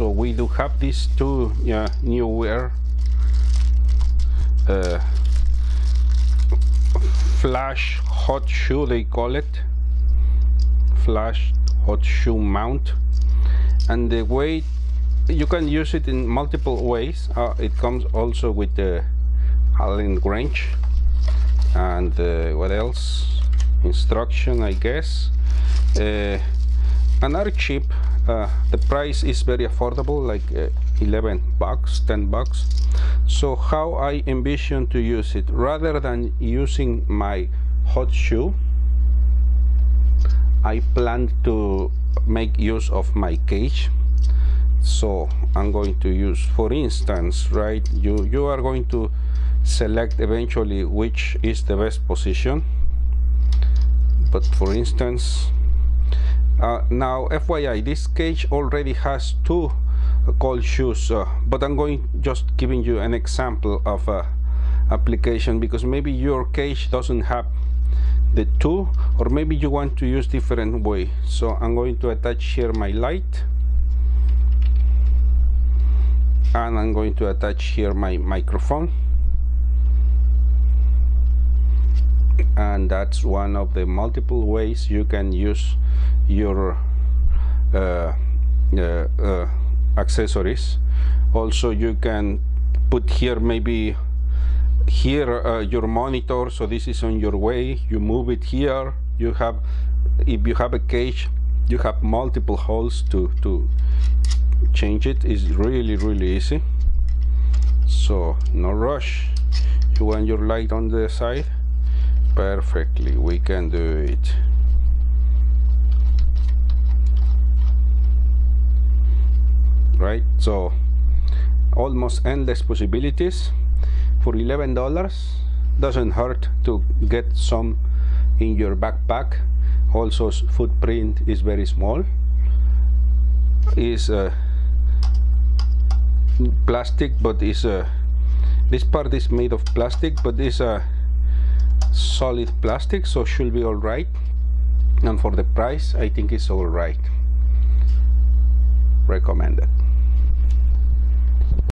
so we do have these two uh, NEEWER uh, flash hot shoe they call it. Flash hot shoe mount. And the way you can use it in multiple ways. Uh, it comes also with the Allen wrench and uh, what else? Instruction I guess. Uh, another cheap uh, the price is very affordable like uh, 11 bucks 10 bucks. So how I envision to use it? Rather than using my hot shoe I plan to make use of my cage. So I'm going to use for instance right you you are going to select eventually which is the best position. But for instance uh, now FYI this cage already has two uh, cold shoes uh, but I'm going just giving you an example of a application because maybe your cage doesn't have the two or maybe you want to use different way. So I'm going to attach here my light and I'm going to attach here my microphone and that's one of the multiple ways you can use your uh, uh, uh, accessories. Also you can put here maybe here uh, your monitor so this is on your way. You move it here. You have if you have a cage you have multiple holes to to change it. Is really really easy. So no rush. You want your light on the side perfectly. We can do it. Right so almost endless possibilities. For 11 dollars doesn't hurt to get some in your backpack. Also footprint is very small. Is uh, plastic but is uh, this part is made of plastic but is a solid plastic so should be all right. And for the price I think it's all right